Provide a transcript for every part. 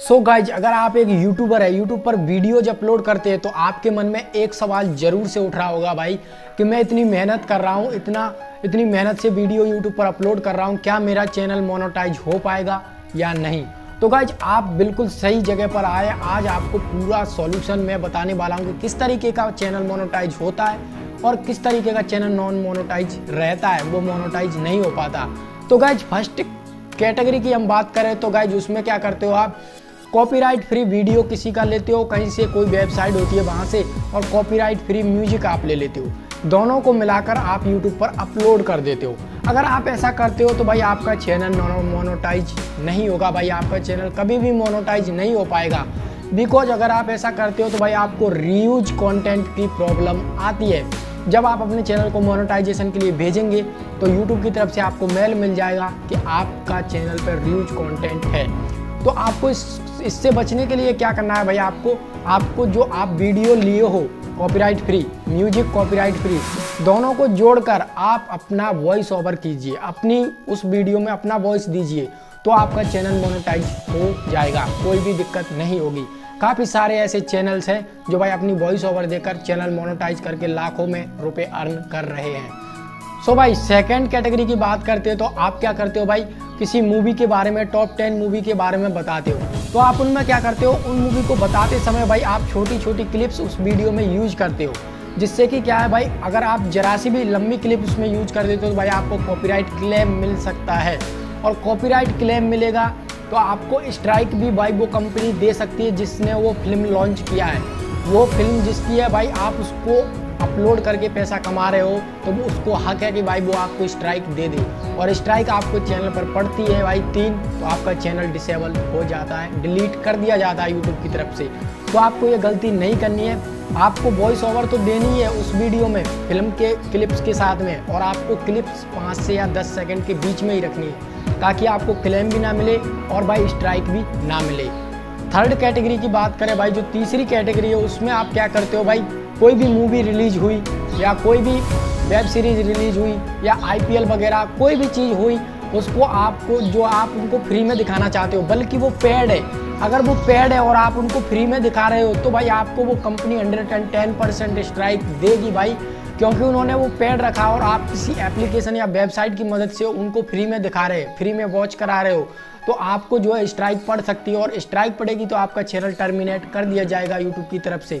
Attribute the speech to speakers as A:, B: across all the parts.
A: सो so guys अगर आप एक यूट्यूबर है यूट्यूब पर वीडियोज़ अपलोड करते हैं तो आपके मन में एक सवाल ज़रूर से उठ रहा होगा भाई, कि मैं इतनी मेहनत कर रहा हूँ, इतना, इतनी मेहनत से वीडियो यूट्यूब पर अपलोड कर रहा हूँ, क्या मेरा चैनल मोनोटाइज हो पाएगा या नहीं? तो गाइज़ आप बिल्कुल सही जगह पर आए। आज आपको पूरा सॉल्यूशन मैं बताने वाला हूँ कि किस तरीके का चैनल मोनोटाइज होता है और किस तरीके का चैनल नॉन मोनोटाइज रहता है, वो मोनोटाइज नहीं हो पाता। तो गाइज़ फ़र्स्ट कैटेगरी की हम बात करें तो गाइज़ उसमें क्या करते हो आप? कॉपीराइट फ्री वीडियो किसी का लेते हो, कहीं से कोई वेबसाइट होती है वहाँ से, और कॉपीराइट फ्री म्यूज़िक आप ले लेते हो। दोनों को मिलाकर आप यूट्यूब पर अपलोड कर देते हो। अगर आप ऐसा करते हो तो भाई आपका चैनल मोनोटाइज नहीं होगा भाई, आपका चैनल कभी भी मोनोटाइज नहीं हो पाएगा। बिकॉज़ अगर आप ऐसा करते हो तो भाई आपको रीयूज कंटेंट की प्रॉब्लम आती है। जब आप अपने चैनल को मोनेटाइजेशन के लिए भेजेंगे तो यूट्यूब की तरफ़ से आपको मेल मिल जाएगा कि आपका चैनल पर रीयूज कंटेंट है। तो आपको इस, इससे बचने के लिए क्या करना है भाई आपको आपको जो आप वीडियो लिए हो copyright free music copyright free दोनों को जोड़कर आप अपना वॉइस ओवर कीजिए। अपनी, उस वीडियो में अपना वॉइस दीजिए तो आपका चैनल मोनेटाइज हो जाएगा, कोई भी दिक्कत नहीं होगी। काफ़ी सारे ऐसे चैनल्स हैं जो भाई अपनी वॉइस ओवर देकर चैनल मोनेटाइज करके लाखों में रुपए अर्न कर रहे हैं। सो so, भाई सेकंड कैटेगरी की बात करते हैं तो आप क्या करते हो भाई? किसी मूवी के बारे में टॉप टेन मूवी के बारे में बताते हो। तो आप उनमें क्या करते हो? उन मूवी को बताते समय भाई, आप छोटी छोटी क्लिप्स उस वीडियो में यूज़ करते हो। जिससे कि क्या है भाई, अगर आप जरा सी भी लंबी क्लिप उसमें यूज़ कर देते हो तो भाई, आपको कॉपीराइट क्लेम मिल सकता है। और कॉपीराइट क्लेम मिलेगा तो आपको स्ट्राइक भी भाई, वो कंपनी दे सकती है जिसने वो फ़िल्म लॉन्च किया है। वो फ़िल्म जिसकी है भाई, आप उसको अपलोड करके पैसा कमा रहे हो तो उसको हक है कि भाई वो आपको स्ट्राइक दे दे। और स्ट्राइक आपको चैनल पर पड़ती है भाई तीन तो आपका चैनल डिसेबल हो जाता है डिलीट कर दिया जाता है यूट्यूब की तरफ़ से। तो आपको ये गलती नहीं करनी है। आपको वॉइस ओवर तो देनी है उस वीडियो में फ़िल्म के क्लिप्स के साथ में, और आपको क्लिप्स पाँच से या दस सेकेंड के बीच में ही रखनी है, ताकि आपको क्लेम भी ना मिले और भाई स्ट्राइक भी ना मिले। थर्ड कैटेगरी की बात करें भाई, जो तीसरी कैटेगरी है, उसमें आप क्या करते हो भाई? कोई भी मूवी रिलीज़ हुई, या कोई भी वेब सीरीज़ रिलीज़ हुई, या आईपीएल वगैरह कोई भी चीज़ हुई, उसको आपको, जो आप उनको फ्री में दिखाना चाहते हो, बल्कि वो पेड है। अगर वो पेड है और आप उनको फ्री में दिखा रहे हो तो भाई आपको वो company hundred and ten percent strike देगी भाई, क्योंकि उन्होंने वो पेड रखा और आप किसी एप्लीकेशन या वेबसाइट की मदद से उनको फ्री में दिखा रहे हैं फ्री में वॉच करा रहे हो तो आपको जो है स्ट्राइक पड़ सकती है और स्ट्राइक पड़ेगी तो आपका चैनल टर्मिनेट कर दिया जाएगा यूट्यूब की तरफ़ से।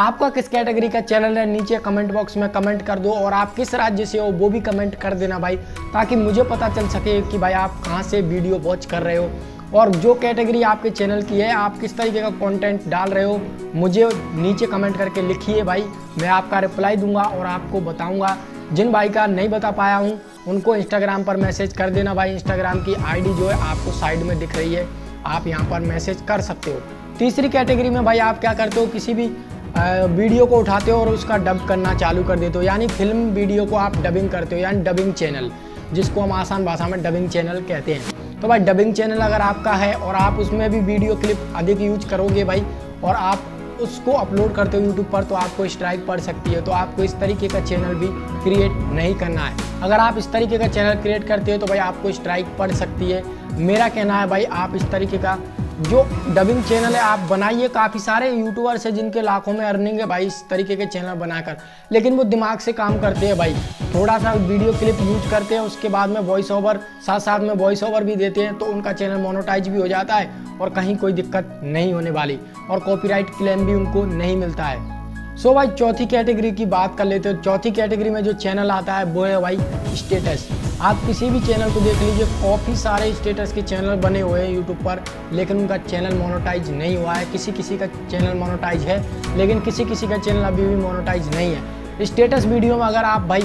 A: आपका किस कैटेगरी का चैनल है? नीचे कमेंट बॉक्स में कमेंट कर दो और आप किस राज्य से हो, वो भी कमेंट कर देना भाई, ताकि मुझे पता चल सके कि भाई आप कहाँ से वीडियो वॉच कर रहे हो। और जो कैटेगरी आपके चैनल की है, आप किस तरीके का कंटेंट डाल रहे हो, मुझे नीचे कमेंट करके लिखिए भाई, मैं आपका रिप्लाई दूँगा और आपको बताऊँगा। जिन भाई का नहीं बता पाया हूँ, उनको इंस्टाग्राम पर मैसेज कर देना भाई। इंस्टाग्राम की आईडी जो है, आपको साइड में दिख रही है। आप यहाँ पर मैसेज कर सकते हो। तीसरी कैटेगरी में भाई आप क्या करते हो, किसी भी वीडियो को उठाते हो और उसका डब करना चालू कर देते हो। यानी फ़िल्म वीडियो को आप डबिंग करते हो, यानी डबिंग चैनल जिसको हम आसान भाषा में डबिंग चैनल कहते हैं। तो भाई डबिंग चैनल अगर आपका है और आप उसमें भी वीडियो क्लिप अधिक यूज़ करोगे भाई, और आप उसको अपलोड करते हो यूट्यूब पर तो आपको स्ट्राइक पड़ सकती है। तो आपको इस तरीके का चैनल भी क्रिएट नहीं करना है। अगर आप इस तरीके का चैनल क्रिएट करते हो तो भाई, आपको स्ट्राइक पड़ सकती है। मेरा कहना है भाई, आप इस तरीके का जो डबिंग चैनल है, आप बनाइए, काफ़ी सारे यूट्यूबर्स हैं जिनके लाखों में अर्निंग है भाई, इस तरीके के चैनल बनाकर। लेकिन वो दिमाग से काम करते हैं भाई। थोड़ा सा वीडियो क्लिप यूज़ करते हैं, उसके बाद में वॉइस ओवर साथ साथ में वॉइस ओवर भी देते हैं तो उनका चैनल मोनोटाइज भी हो जाता है और कहीं कोई दिक्कत नहीं होने वाली। और कॉपीराइट क्लेम भी उनको नहीं मिलता है। सो so भाई, चौथी कैटेगरी की बात कर लेते हो। चौथी कैटेगरी में जो चैनल आता है, वो है भाई स्टेटस आप किसी भी चैनल को देख लीजिए, काफ़ी सारे स्टेटस के चैनल बने हुए हैं यूट्यूब पर, लेकिन उनका चैनल मोनोटाइज नहीं हुआ है। किसी किसी का चैनल मोनोटाइज है, लेकिन किसी किसी का चैनल अभी भी मोनोटाइज नहीं है। स्टेटस वीडियो में अगर आप भाई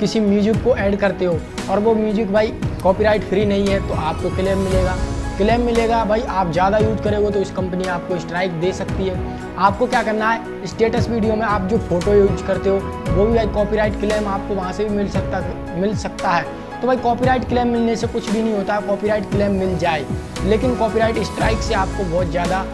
A: किसी म्यूज़िक को ऐड करते हो, और वो म्यूज़िक भाई कॉपीराइट फ्री नहीं है तो आपको क्लेम मिलेगा। क्लेम मिलेगा भाई, आप ज़्यादा यूज़ करोगे तो इस कंपनी आपको स्ट्राइक दे सकती है। आपको क्या करना है स्टेटस वीडियो में आप जो फ़ोटो यूज़ करते हो, वो भी भाई कॉपीराइट क्लेम आपको वहाँ से भी मिल सकता मिल सकता है। तो भाई कॉपीराइट क्लेम मिलने से कुछ भी नहीं होता है कॉपीराइट क्लेम मिल जाए। लेकिन कॉपीराइट स्ट्राइक से आपको बहुत ज़्यादा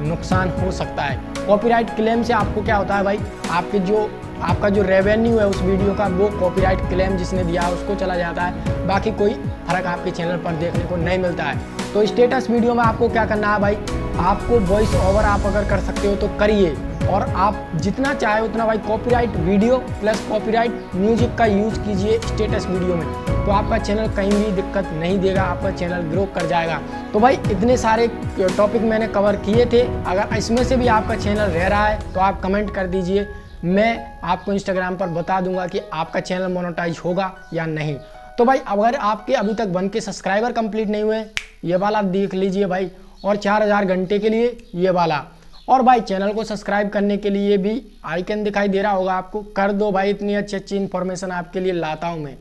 A: नुकसान हो सकता है। कॉपीराइट क्लेम से आपको क्या होता है भाई? आपके जो, आपका जो रेवेन्यू है उस वीडियो का, वो कॉपीराइट क्लेम जिसने दिया है, उसको चला जाता है। बाकी कोई फ़र्क आपके चैनल पर देखने को नहीं मिलता है। तो स्टेटस वीडियो में आपको क्या करना है भाई? आपको वॉइस ओवर आप अगर कर सकते हो तो करिए। और आप जितना चाहे उतना भाई copyright video plus copyright music का यूज़ कीजिए स्टेटस वीडियो में। तो आपका चैनल कहीं भी दिक्कत नहीं देगा, आपका चैनल ग्रो कर जाएगा। तो भाई इतने सारे टॉपिक मैंने कवर किए थे। अगर इसमें से भी आपका चैनल रह रहा है तो आप कमेंट कर दीजिए। मैं आपको इंस्टाग्राम पर बता दूँगा कि आपका चैनल मोनोटाइज होगा या नहीं। तो भाई अगर आपके अभी तक बन के सब्सक्राइबर कंप्लीट नहीं हुए, ये वाला देख लीजिए भाई। और 4000 घंटे के लिए ये वाला। और भाई, चैनल को सब्सक्राइब करने के लिए भी आइकन दिखाई दे रहा होगा आपको। कर दो भाई, इतनी अच्छी अच्छी इन्फॉर्मेशन आपके लिए लाता हूँ मैं।